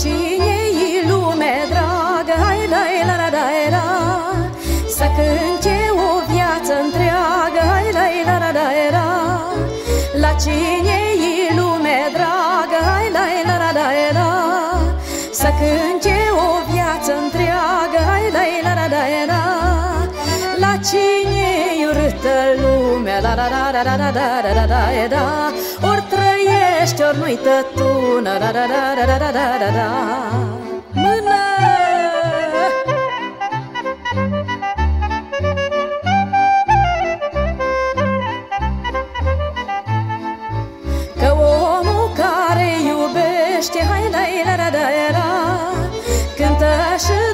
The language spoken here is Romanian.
cine e lume dragă Hai la la la la la Să cânte o viață întreagă Hai la la la la la La cine e lume dragă Hai la la la la la Să cânte o viață întreagă Hai la la la la la La cine e urâtă lumea La la la la la la la la la la Ori trăiești, ori nu-i tătună La la la la la la la la Mână! Că omul care iubește Hai la la la la la Cântă și